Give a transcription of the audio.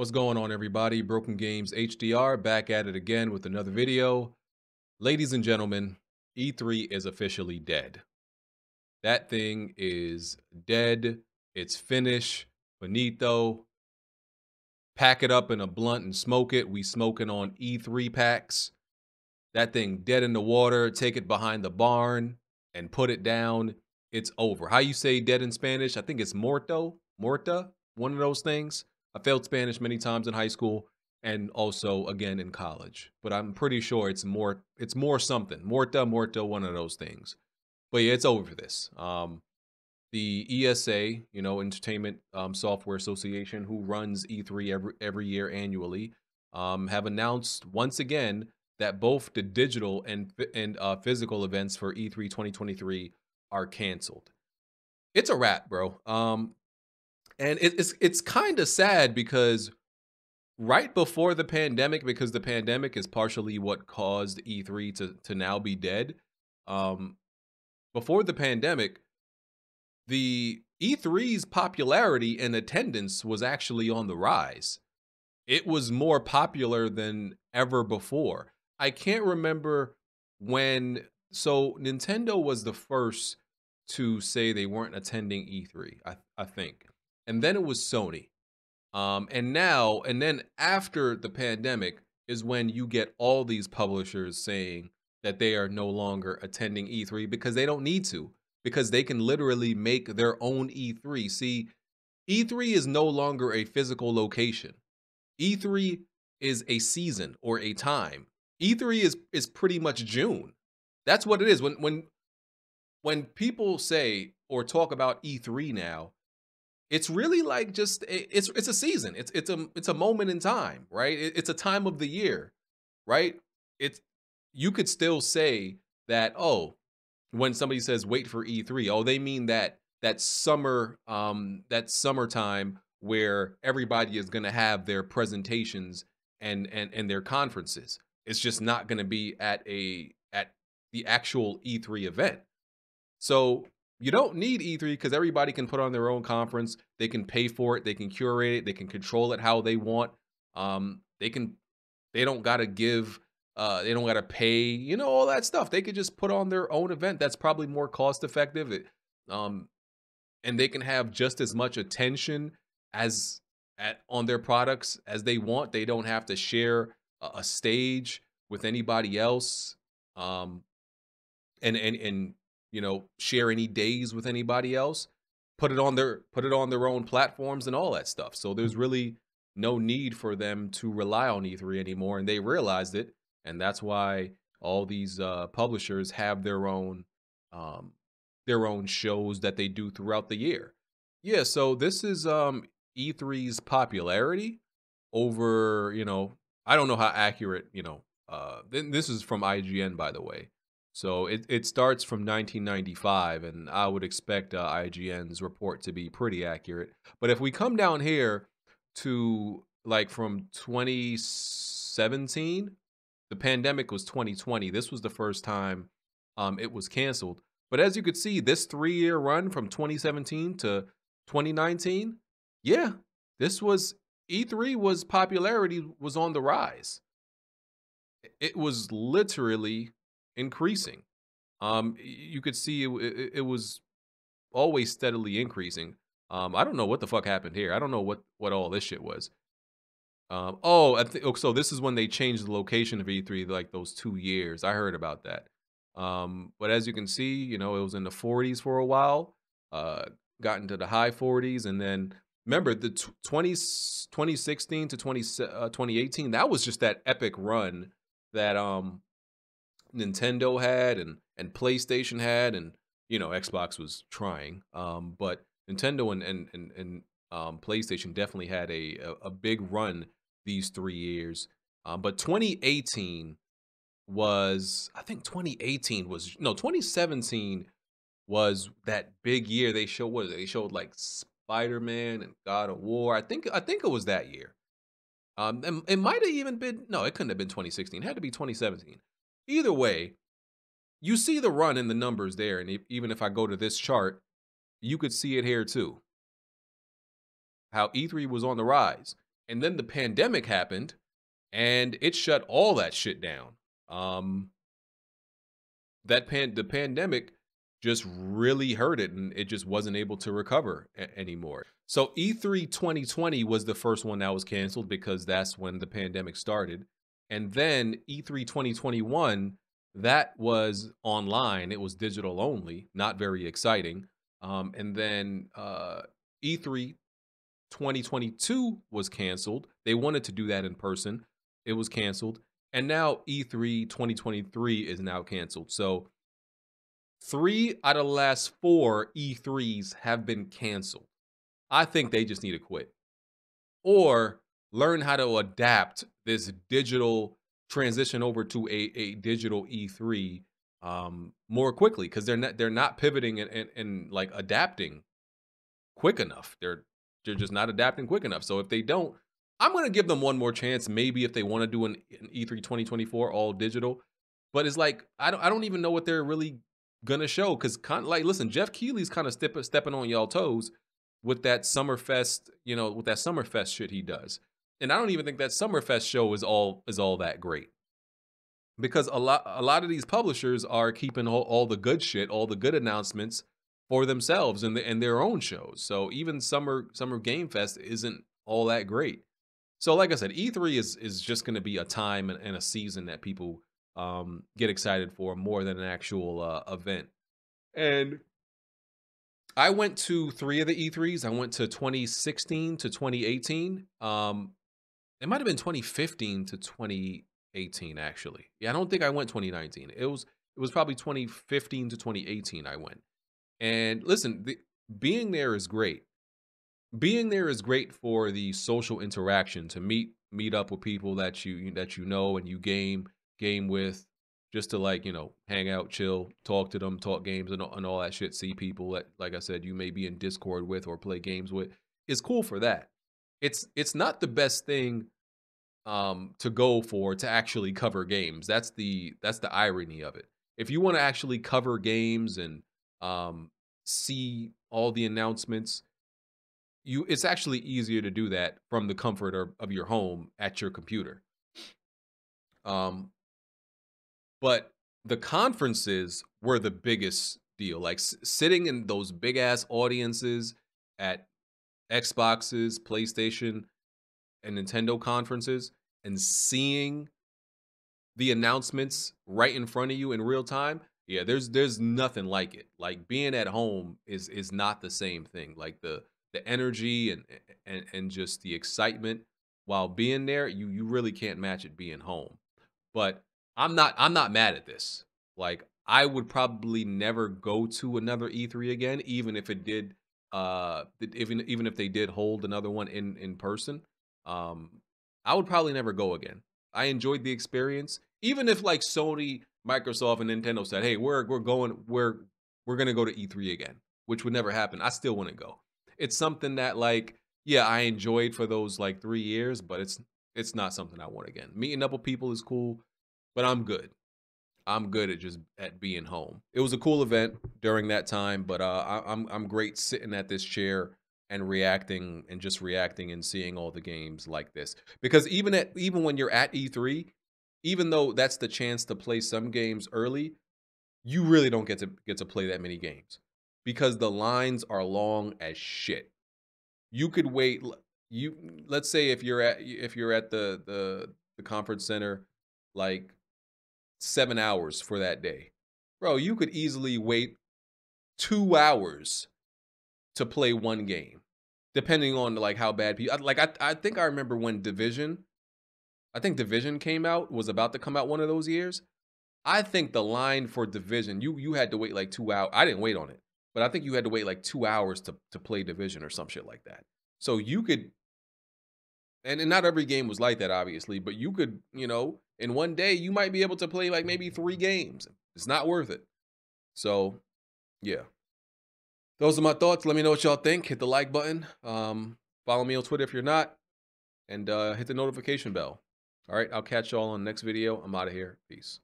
What's going on, everybody? BrokenGamezHDR back at it again with another video. Ladies and gentlemen, E3 is officially dead. That thing is dead. It's finished. Finito. Pack it up in a blunt and smoke it. We smoking on E3 packs. That thing dead in the water. Take it behind the barn and put it down. It's over. How you say dead in Spanish? I think it's muerto, muerta, one of those things. I failed Spanish many times in high school and also again in college. But I'm pretty sure it's more it's more something. Morta, Morta, one of those things. But yeah, it's over for this. Um the ESA, you know, Entertainment um, Software Association, who runs E3 every every year annually, um, have announced once again that both the digital and and uh, physical events for E3 2023 are canceled. It's a wrap, bro. Um, and it, it's it's kind of sad because right before the pandemic, because the pandemic is partially what caused E3 to to now be dead. Um, before the pandemic, the E3's popularity and attendance was actually on the rise. It was more popular than ever before. I can't remember when. So Nintendo was the first to say they weren't attending E3. I I think and then it was Sony. Um, and now, and then after the pandemic is when you get all these publishers saying that they are no longer attending E3 because they don't need to, because they can literally make their own E3. See, E3 is no longer a physical location. E3 is a season or a time. E3 is is pretty much June. That's what it is. When when when people say or talk about E3 now, it's really like just it's it's a season. It's it's a it's a moment in time, right? it's a time of the year, right? It's you could still say that oh, when somebody says wait for E3, oh they mean that that summer um that summertime where everybody is going to have their presentations and and and their conferences. It's just not going to be at a at the actual E3 event. So you don't need E3 because everybody can put on their own conference. They can pay for it. They can curate it. They can control it how they want. Um, they can. They don't gotta give. Uh, they don't gotta pay. You know all that stuff. They could just put on their own event. That's probably more cost effective. It, um, and they can have just as much attention as at on their products as they want. They don't have to share a, a stage with anybody else. Um, and and and you know, share any days with anybody else, put it on their put it on their own platforms and all that stuff. So there's mm-hmm. really no need for them to rely on E3 anymore, and they realized it, and that's why all these uh, publishers have their own um, their own shows that they do throughout the year. Yeah, so this is um, E3's popularity over, you know, I don't know how accurate, you know, uh, this is from IGN, by the way. So it, it starts from 1995, and I would expect uh, IGN's report to be pretty accurate. But if we come down here to like from 2017, the pandemic was 2020. This was the first time um, it was canceled. But as you could see, this three year run from 2017 to 2019, yeah, this was E3 was popularity was on the rise. It was literally increasing. Um, you could see it, it, it was always steadily increasing. Um, I don't know what the fuck happened here. I don't know what what all this shit was. Um, oh, th- oh, so this is when they changed the location of E3, like those two years. I heard about that. Um, but as you can see, you know, it was in the 40s for a while, uh, got into the high 40s, and then remember the t- 20, 2016 to 20, uh, 2018, that was just that epic run that um Nintendo had and and PlayStation had, and you know Xbox was trying, um, but Nintendo and and and, and um, PlayStation definitely had a, a, a big run these three years. Um, but 2018 was I think 2018 was no 2017 was that big year they showed what they showed like Spider Man and God of War. I think I think it was that year. Um, it, it might have even been no, it couldn't have been 2016. It had to be 2017. Either way, you see the run in the numbers there. And even if I go to this chart, you could see it here too. How E3 was on the rise. And then the pandemic happened and it shut all that shit down. Um, that pan the pandemic just really hurt it and it just wasn't able to recover a- anymore. So E3 2020 was the first one that was canceled because that's when the pandemic started. And then E3 2021 that was online. It was digital only, not very exciting. Um, and then uh, E3 2022 was canceled. They wanted to do that in person. It was canceled. And now E3 2023 is now canceled. So three out of the last four E3s have been canceled. I think they just need to quit or learn how to adapt this digital transition over to a, a digital E3 um, more quickly because they're not they're not pivoting and, and, and like adapting quick enough. They're they're just not adapting quick enough. So if they don't, I'm gonna give them one more chance. Maybe if they want to do an, an E3 2024 all digital, but it's like I don't I don't even know what they're really gonna show because like listen, Geoff Keighley's kind of step, stepping on y'all toes with that Summerfest, you know, with that Summerfest shit he does. And I don't even think that Summerfest show is all is all that great. Because a lot a lot of these publishers are keeping all, all the good shit, all the good announcements for themselves and the, and their own shows. So even Summer Summer Game Fest isn't all that great. So like I said, E3 is is just going to be a time and, and, a season that people um, get excited for more than an actual uh, event. And I went to three of the E3s. I went to 2016 to 2018. Um, it might have been 2015 to 2018, actually. Yeah, I don't think I went 2019. It was it was probably 2015 to 2018 I went. And listen, the, being there is great. Being there is great for the social interaction to meet meet up with people that you that you know and you game game with just to like you know hang out chill talk to them talk games and, and all that shit see people that like i said you may be in discord with or play games with is cool for that it's it's not the best thing um to go for to actually cover games that's the that's the irony of it if you want to actually cover games and um see all the announcements you it's actually easier to do that from the comfort of, of your home at your computer um but the conferences were the biggest deal. Like s- sitting in those big ass audiences at Xboxes, PlayStation, and Nintendo conferences and seeing the announcements right in front of you in real time. Yeah, there's there's nothing like it. Like being at home is is not the same thing. Like the the energy and and and just the excitement while being there, you you really can't match it being home. But I'm not I'm not mad at this. Like I would probably never go to another E3 again, even if it did uh even even if they did hold another one in in person. Um I would probably never go again. I enjoyed the experience. Even if like Sony, Microsoft, and Nintendo said, hey, we're we're going, we're we're gonna go to E3 again, which would never happen. I still wouldn't go. It's something that like, yeah, I enjoyed for those like three years, but it's it's not something I want again. Meeting up with people is cool but I'm good. I'm good at just at being home. It was a cool event during that time, but uh, I, I'm I'm great sitting at this chair and reacting and just reacting and seeing all the games like this. Because even at even when you're at E3, even though that's the chance to play some games early, you really don't get to get to play that many games because the lines are long as shit. You could wait you let's say if you're at if you're at the the the conference center like seven hours for that day. Bro, you could easily wait two hours to play one game, depending on like how bad people. Like I, I think I remember when Division, I think Division came out was about to come out one of those years. I think the line for Division, you you had to wait like two hours. I didn't wait on it, but I think you had to wait like two hours to to play Division or some shit like that. So you could and, and not every game was like that, obviously, but you could, you know, in one day you might be able to play like maybe three games. It's not worth it. So, yeah. Those are my thoughts. Let me know what y'all think. Hit the like button. Um, follow me on Twitter if you're not, and uh, hit the notification bell. All right, I'll catch y'all on the next video. I'm out of here. Peace.